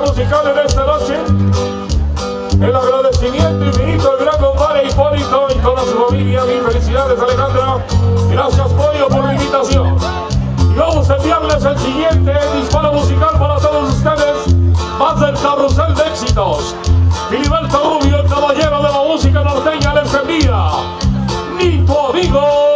musical en esta noche. El agradecimiento infinito al gran compadre Hipólito y toda su familia. Mil felicidades, Alejandra. Gracias, Pollo, por la invitación. Y vamos a enviarles el siguiente disparo musical para todos ustedes. Más del carrusel de éxitos. Filiberto Rubio, el caballero de la música norteña, les envía. Ni tu.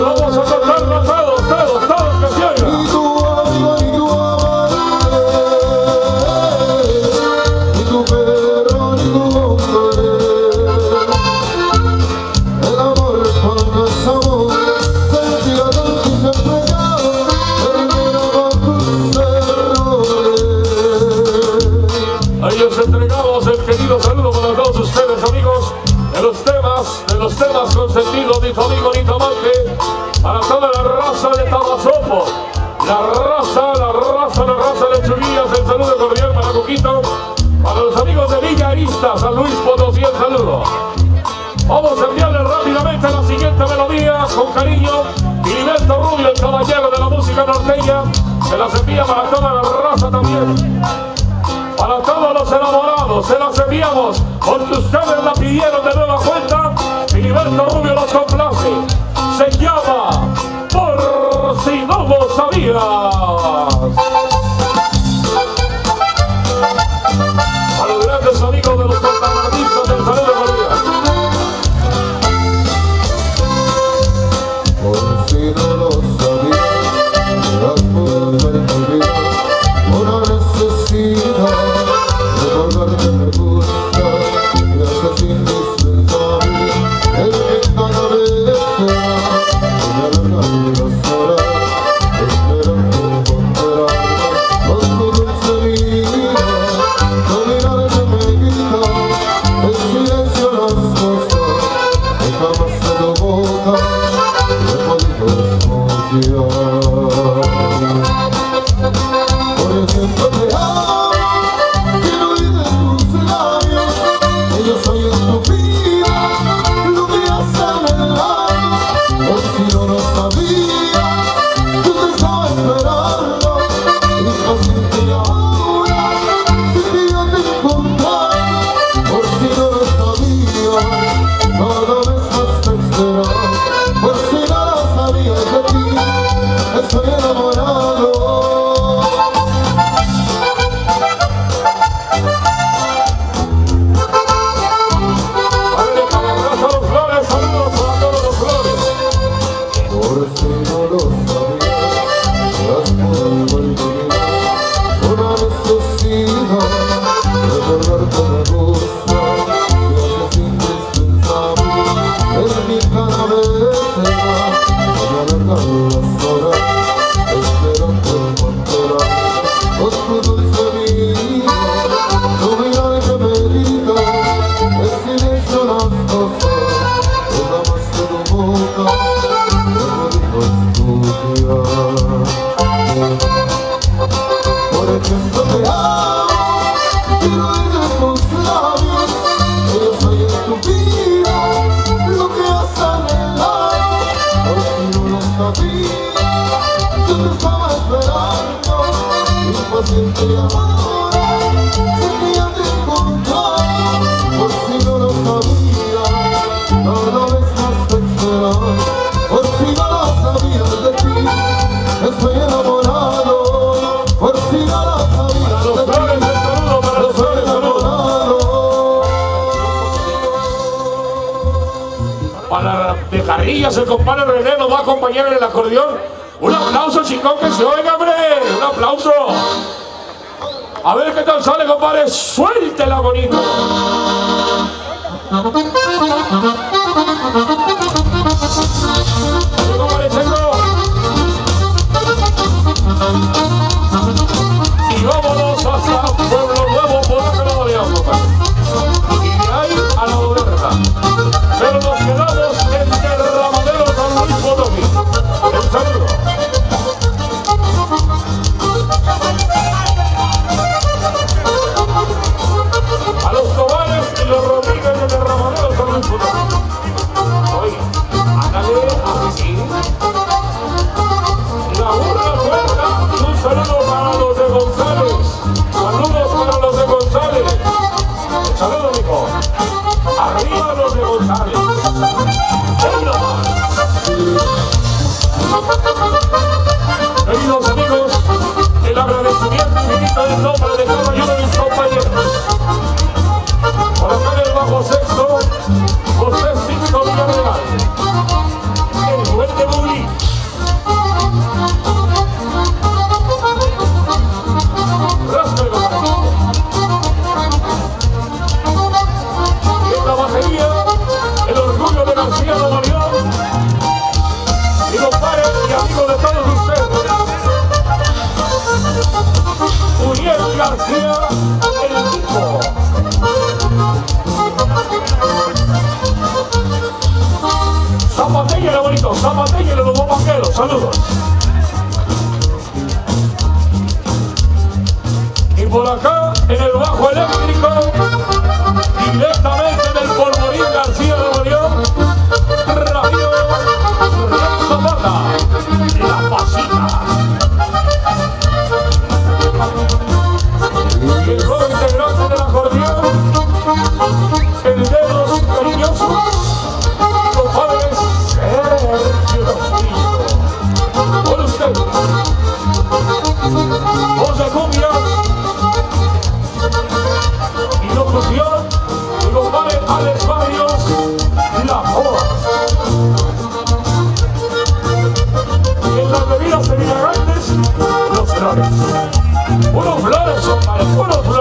Vamos. Se las envía para toda la raza también. Para todos los enamorados, se las enviamos porque ustedes la pidieron de nueva cuenta. Filiberto Rubio los complace. Se llama Por si no lo sabía. te amo Quiero en tus labios Que yo soy en tu vida Lo que has anhelado Hoy no lo sabía Yo te estaba esperando Impaciente y amado para de el compadre René nos va a acompañar en el acordeón. Un aplauso, chicón, que se oiga, hombre. Un aplauso. A ver qué tal sale, compadre. Suéltela bonito. compadre, Saludos para los de González. Saludos, Nico. Arriba los de González. Queridos amigos, el agradecimiento infinito del nombre Benito, Zapatilla y los dos vaqueros. Saludos. Y por acá, en el bajo eléctrico. Y lo cogió y lo sabe Alex Barrios la joda. En las bebidas seminegantes, los flores. Unos flores son para unos.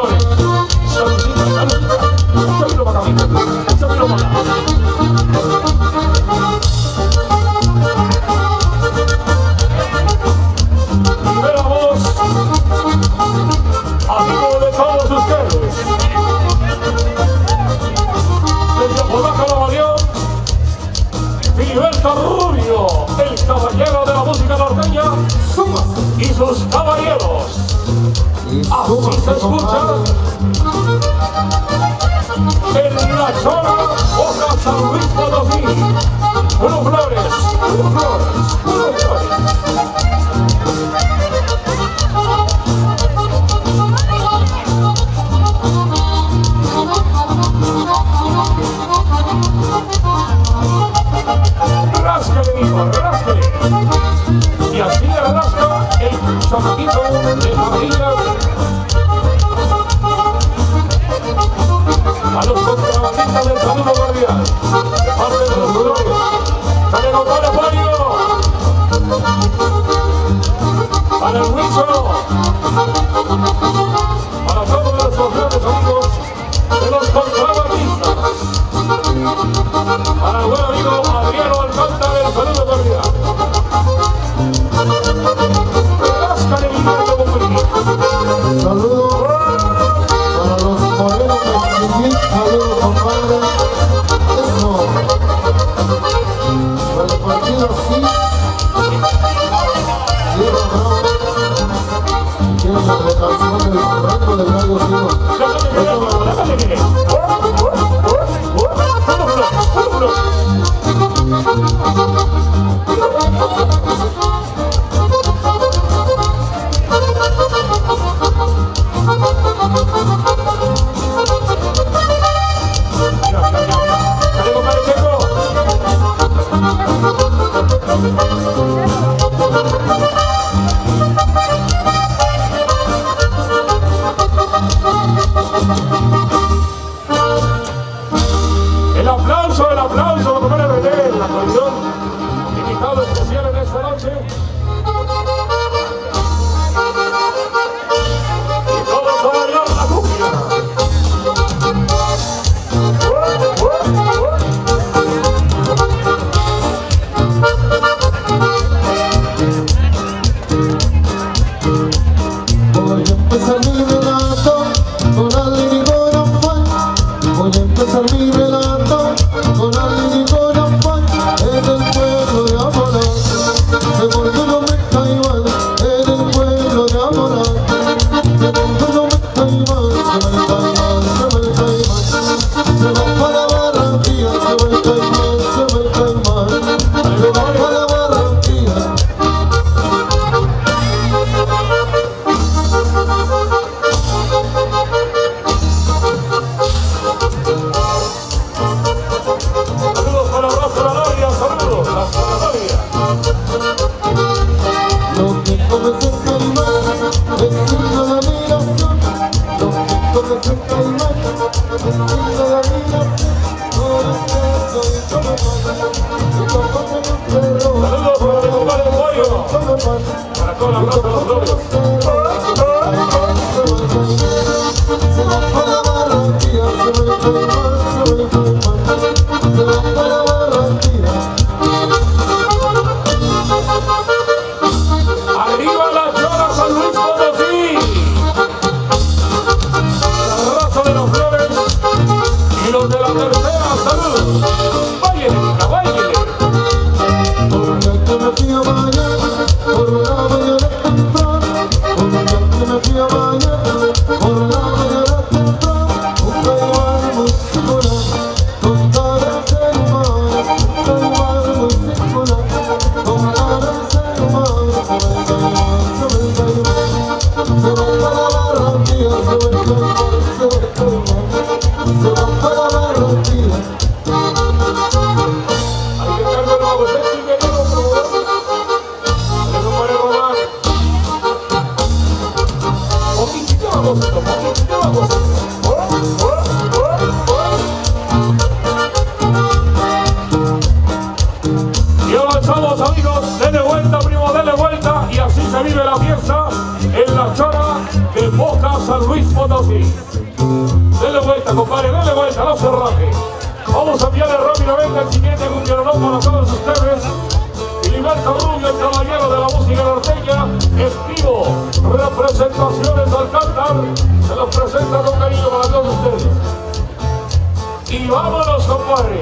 aplauso, el aplauso, lo que me en la actualidad. Invitado especial en esta noche. amigos, denle vuelta, primo, denle vuelta. Y así se vive la fiesta en la chora de Boca San Luis Potosí. Denle vuelta, compadre, denle vuelta, no se raje. Vamos a enviarle rápidamente el siguiente cumbieronón para todos ustedes. Filiberto Rubio, el caballero de la música norteña, en vivo, representaciones al cantar, se los presenta con cariño para todos ustedes. Y vámonos, compadre.